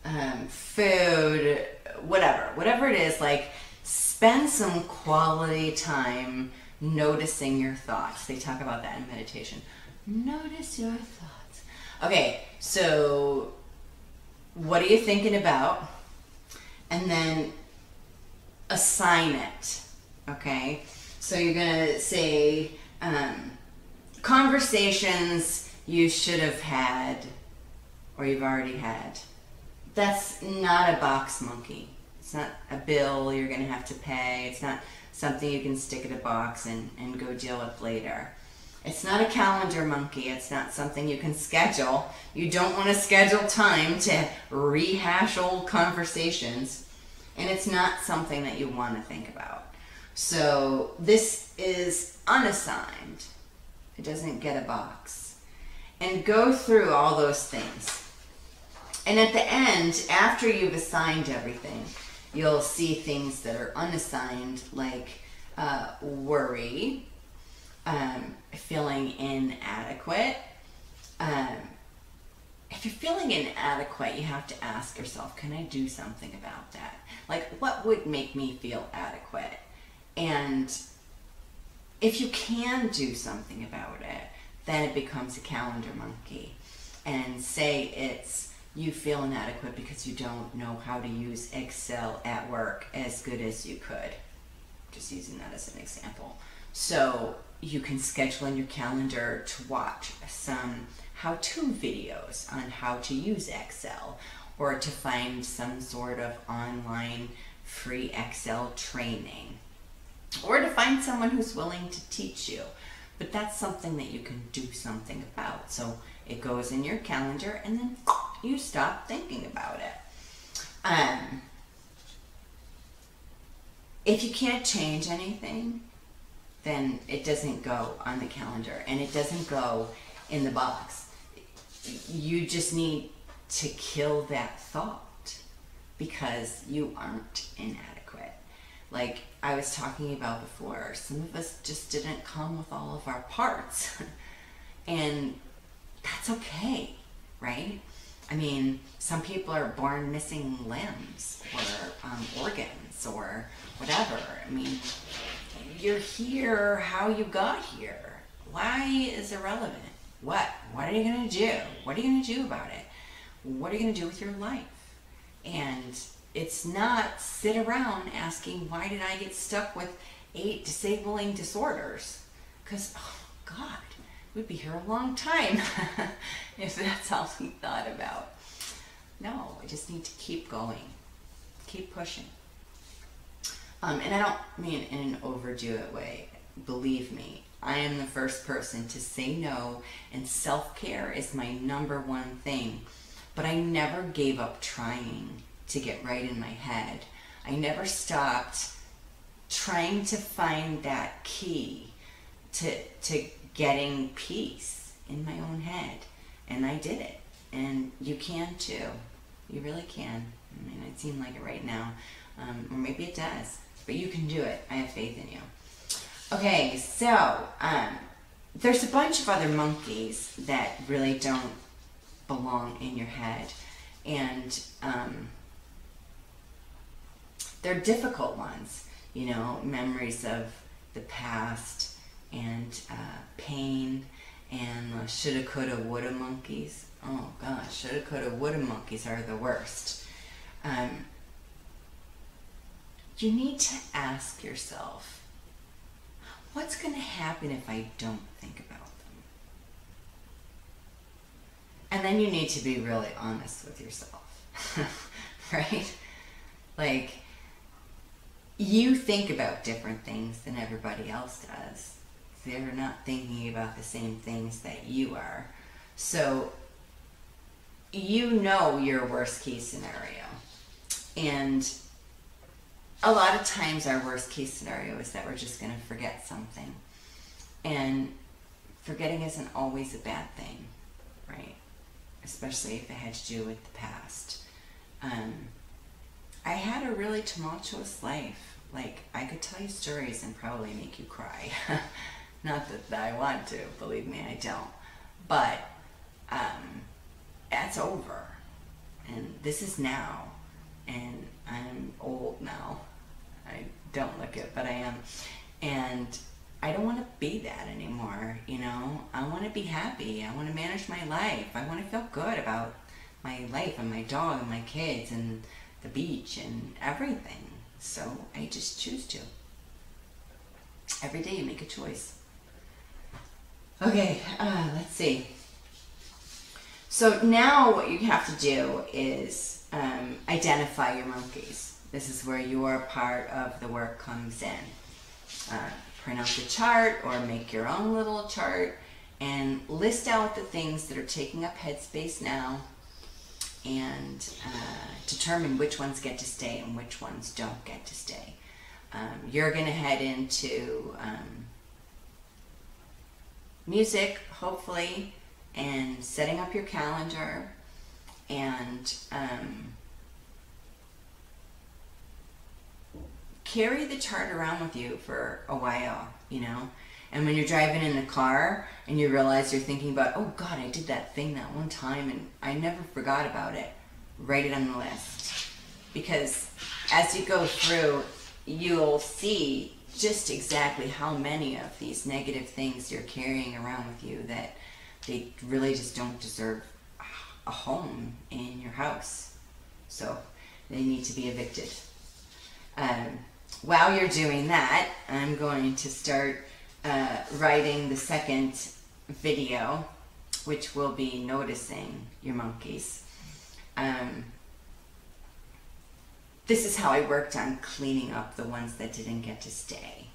um, food, whatever. Whatever it is, like spend some quality time noticing your thoughts. They talk about that in meditation. Notice your thoughts. Okay, so what are you thinking about? And then assign it. Okay, so you're gonna say um, conversations you should have had or you've already had. That's not a box monkey. It's not a bill you're gonna have to pay. It's not something you can stick in a box and, and go deal with later. It's not a calendar monkey. It's not something you can schedule. You don't want to schedule time to rehash old conversations. And it's not something that you want to think about. So this is unassigned. It doesn't get a box. And go through all those things. And at the end, after you've assigned everything, you'll see things that are unassigned, like uh, worry, um, feeling inadequate. Um, if you're feeling inadequate, you have to ask yourself, can I do something about that? Like, what would make me feel adequate? And if you can do something about it, then it becomes a calendar monkey. And say it's you feel inadequate because you don't know how to use Excel at work as good as you could. Just using that as an example. So you can schedule in your calendar to watch some how-to videos on how to use Excel or to find some sort of online free Excel training or to find someone who's willing to teach you. But that's something that you can do something about. So it goes in your calendar and then you stop thinking about it. Um, if you can't change anything, then it doesn't go on the calendar and it doesn't go in the box. You just need to kill that thought because you aren't inadequate. Like I was talking about before, some of us just didn't come with all of our parts. and that's okay, right? I mean, some people are born missing limbs or um, organs or whatever. I mean, you're here, how you got here. Why is irrelevant? What? What are you going to do? What are you going to do about it? What are you going to do with your life? And it's not sit around asking, why did I get stuck with eight disabling disorders? Because, oh God, we'd be here a long time if that's all we thought about. No, I just need to keep going, keep pushing. Um, and I don't mean in an overdo it way. Believe me, I am the first person to say no, and self care is my number one thing. But I never gave up trying to get right in my head. I never stopped trying to find that key to, to getting peace in my own head. And I did it. And you can too. You really can. I mean, it seems like it right now. Um, or maybe it does but you can do it. I have faith in you. Okay, so um, there's a bunch of other monkeys that really don't belong in your head, and um, they're difficult ones. You know, memories of the past and uh, pain and uh, shoulda, coulda, woulda monkeys. Oh gosh, shoulda, coulda, woulda monkeys are the worst. Um, you need to ask yourself, what's going to happen if I don't think about them? And then you need to be really honest with yourself, right? Like, you think about different things than everybody else does. They're not thinking about the same things that you are. So, you know your worst case scenario. And a lot of times our worst case scenario is that we're just going to forget something. And forgetting isn't always a bad thing, right? Especially if it had to do with the past. Um, I had a really tumultuous life. Like, I could tell you stories and probably make you cry. Not that, I want to, believe me, I don't. But um, that's over. And this is now. And I'm old now. I don't look it, but I am. And I don't want to be that anymore, you know? I want to be happy. I want to manage my life. I want to feel good about my life and my dog and my kids and the beach and everything. So I just choose to. Every day you make a choice. Okay, uh, let's see. So now what you have to do is um, identify your monkeys. This is where your part of the work comes in. Uh, print out the chart or make your own little chart and list out the things that are taking up headspace now and uh, determine which ones get to stay and which ones don't get to stay. Um, you're going to head into um, music, hopefully, and setting up your calendar and um, carry the chart around with you for a while, you know. And when you're driving in the car and you realize you're thinking about, oh God, I did that thing that one time and I never forgot about it, write it on the list. Because as you go through, you'll see just exactly how many of these negative things you're carrying around with you that they really just don't deserve a home in your house. So they need to be evicted. Um, while you're doing that, I'm going to start uh, writing the second video, which will be noticing your monkeys. Um, this is how I worked on cleaning up the ones that didn't get to stay.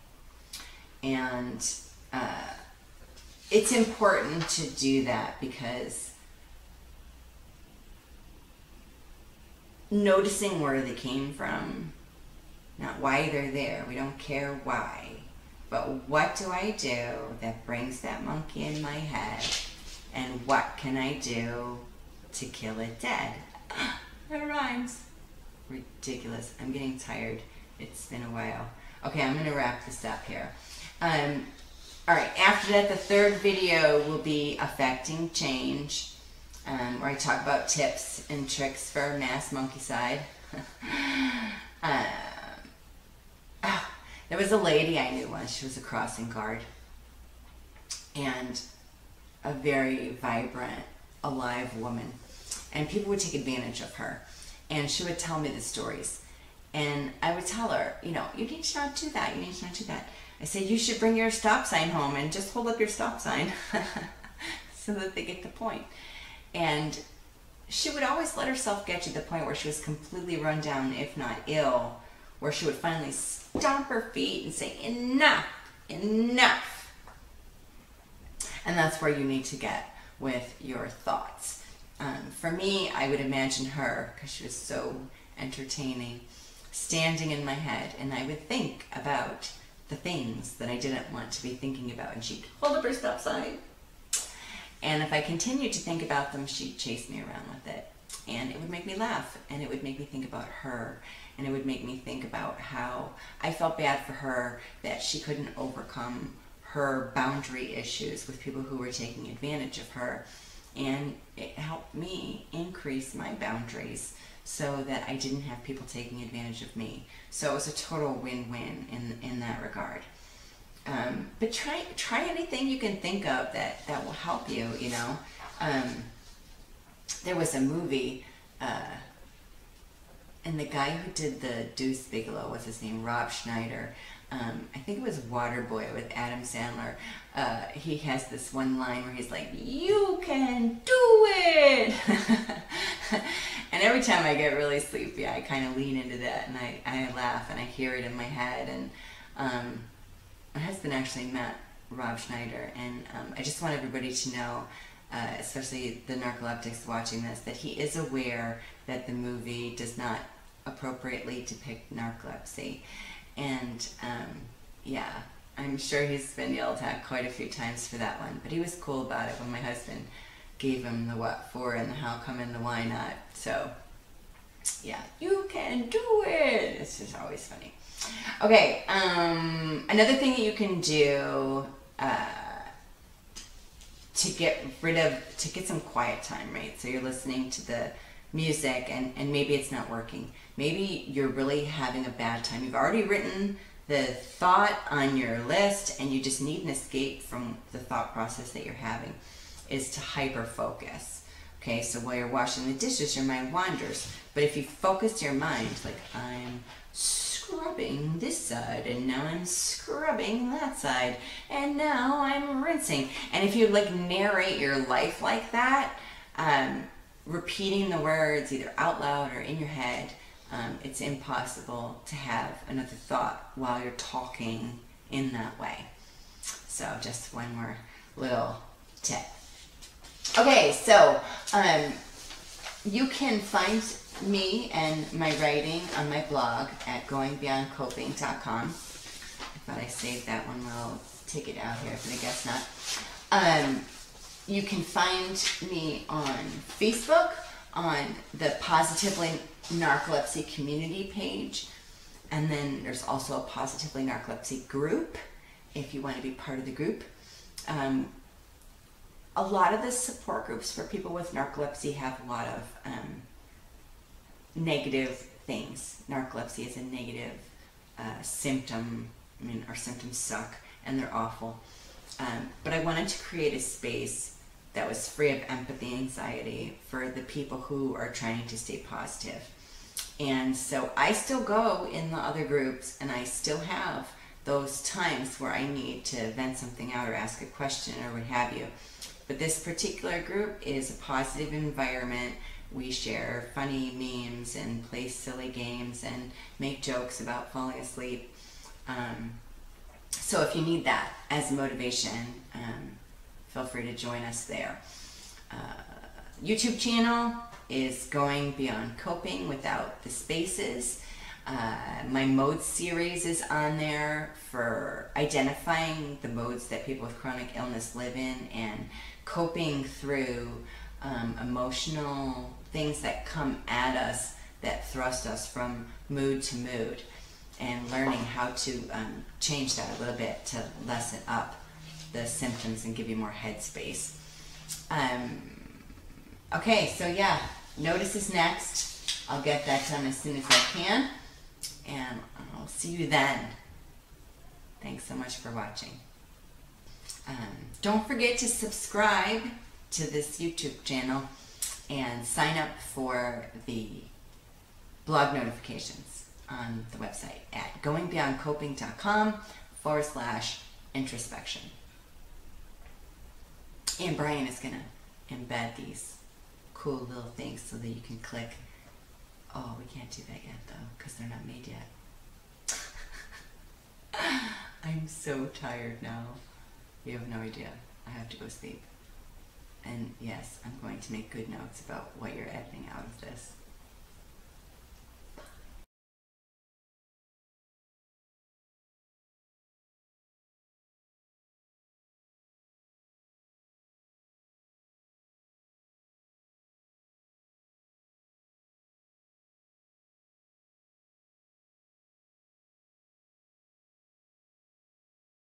And uh, it's important to do that because noticing where they came from, not why they're there, we don't care why, but what do I do that brings that monkey in my head and what can I do to kill it dead? it rhymes ridiculous. I'm getting tired. It's been a while. Okay, I'm going to wrap this up here. Um, all right, after that, the third video will be Affecting Change, um, where I talk about tips and tricks for mass monkey side. uh, oh, there was a lady I knew once. She was a crossing guard. And a very vibrant, alive woman. And people would take advantage of her and she would tell me the stories. And I would tell her, you know, you need to not do that, you need to not do that. I said, you should bring your stop sign home and just hold up your stop sign so that they get the point. And she would always let herself get to the point where she was completely run down, if not ill, where she would finally stomp her feet and say, enough, enough. And that's where you need to get with your thoughts. Um, for me, I would imagine her, because she was so entertaining, standing in my head, and I would think about the things that I didn't want to be thinking about, and she'd hold up her stop sign. And if I continued to think about them, she'd chase me around with it. And it would make me laugh, and it would make me think about her, and it would make me think about how I felt bad for her that she couldn't overcome her boundary issues with people who were taking advantage of her and it helped me increase my boundaries so that I didn't have people taking advantage of me. So it was a total win-win in in that regard. Um, but try try anything you can think of that that will help you. You know, um, there was a movie, uh, and the guy who did the Deuce Bigalow was his name, Rob Schneider um, I think it was Waterboy with Adam Sandler. Uh, he has this one line where he's like, "You can do it," and every time I get really sleepy, I kind of lean into that and I, I laugh and I hear it in my head. And um, my husband actually met Rob Schneider, and um, I just want everybody to know. Uh, especially the narcoleptics watching this, that he is aware that the movie does not appropriately depict narcolepsy. And um, yeah, I'm sure he's been yelled at quite a few times for that one, but he was cool about it when my husband gave him the what for and the how come and the why not. So yeah, you can do it. It's just always funny. Okay, um, another thing that you can do uh, to get rid of, to get some quiet time, right? So you're listening to the music and, and maybe it's not working. Maybe you're really having a bad time. You've already written the thought on your list and you just need an escape from the thought process that you're having is to hyper focus. Okay, so while you're washing the dishes, your mind wanders. But if you focus your mind, like I'm scrubbing this side, and now I'm scrubbing that side, and now I'm rinsing. And if you like narrate your life like that, um, repeating the words either out loud or in your head, um, it's impossible to have another thought while you're talking in that way. So, just one more little tip. Okay, so um, you can find me and my writing on my blog at goingbeyondcoping.com. I thought I saved that one. I'll take it out here, but I guess not. Um, you can find me on Facebook on the Positively Narcolepsy community page. And then there's also a Positively Narcolepsy group if you want to be part of the group. Um, a lot of the support groups for people with narcolepsy have a lot of um, negative things. Narcolepsy is a negative uh, symptom. I mean, our symptoms suck and they're awful. Um, but I wanted to create a space that was free of empathy anxiety for the people who are trying to stay positive. And so I still go in the other groups and I still have those times where I need to vent something out or ask a question or what have you. But this particular group is a positive environment. We share funny memes and play silly games and make jokes about falling asleep. Um, so if you need that as motivation, um, feel free to join us there. Uh, YouTube channel is Going Beyond Coping without the spaces. Uh, my mode series is on there for identifying the modes that people with chronic illness live in and coping through um, emotional things that come at us that thrust us from mood to mood and learning how to um, change that a little bit to lessen up the symptoms and give you more headspace. Um, okay, so yeah, notice is next. I'll get that done as soon as I can and I'll see you then. Thanks so much for watching. Um, don't forget to subscribe to this YouTube channel and sign up for the blog notifications on the website at goingbeyondcoping.com forward slash introspection. And Brian is going to embed these cool little things so that you can click Oh, we can't do that yet though, because they're not made yet. I'm so tired now. You have no idea. I have to go sleep. And yes, I'm going to make good notes about what you're editing out of this.